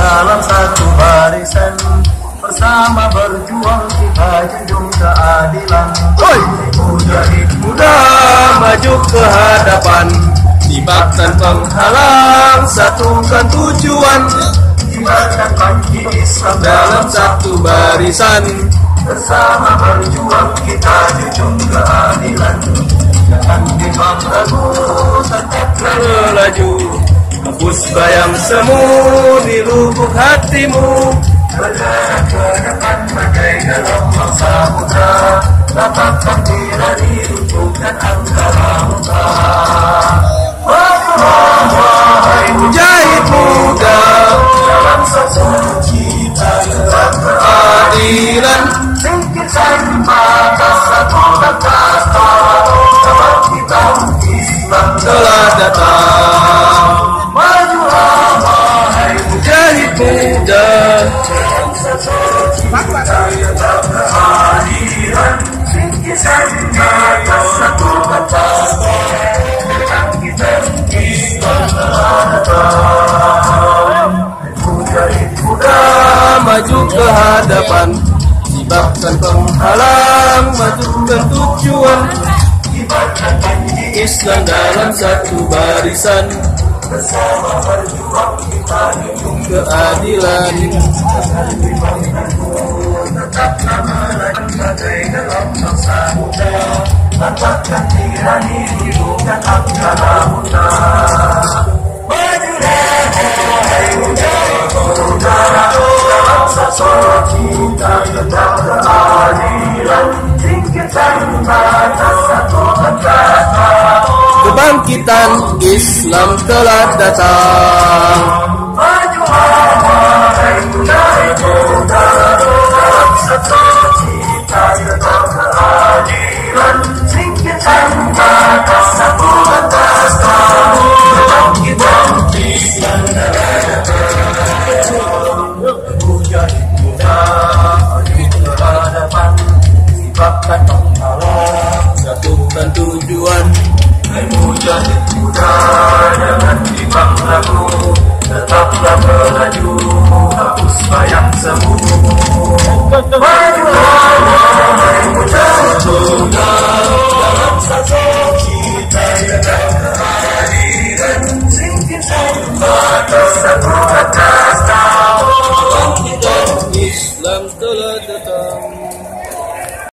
dalam satu barisan. Bersama berjuang kita junjung keadilan. Oi! Mujahid Muda maju ke hadapan. Libatkan penghalang Satukan tujuan. Kibarkan panji Islam Dalam satu barisan. Bersama berjuang kita junjung keadilan Hapus bayang semu Di lubuk hatimu. Bergerak ke depan bagai gelombang samudra Dapatkan tirani runtuhkan angkara muka. Wahai Mujahid muda dalam satu cita gerak Keadilan Singkirkan batas satu batas Dapat Mujahid muda maju ke hadapan Sibakkan penghalang Majukan tujuan Kibarkan Islam dalam satu barisan bersama berjuang kita junjung Keadilan tetaplah melayan bagai gelombang samudra Dapatkan tirani hidupkan angkara muda Majulah hai mujahid udara Dalam satu cita tentang keadilan Singkirkan Kebangkitan Islam telah datang Maju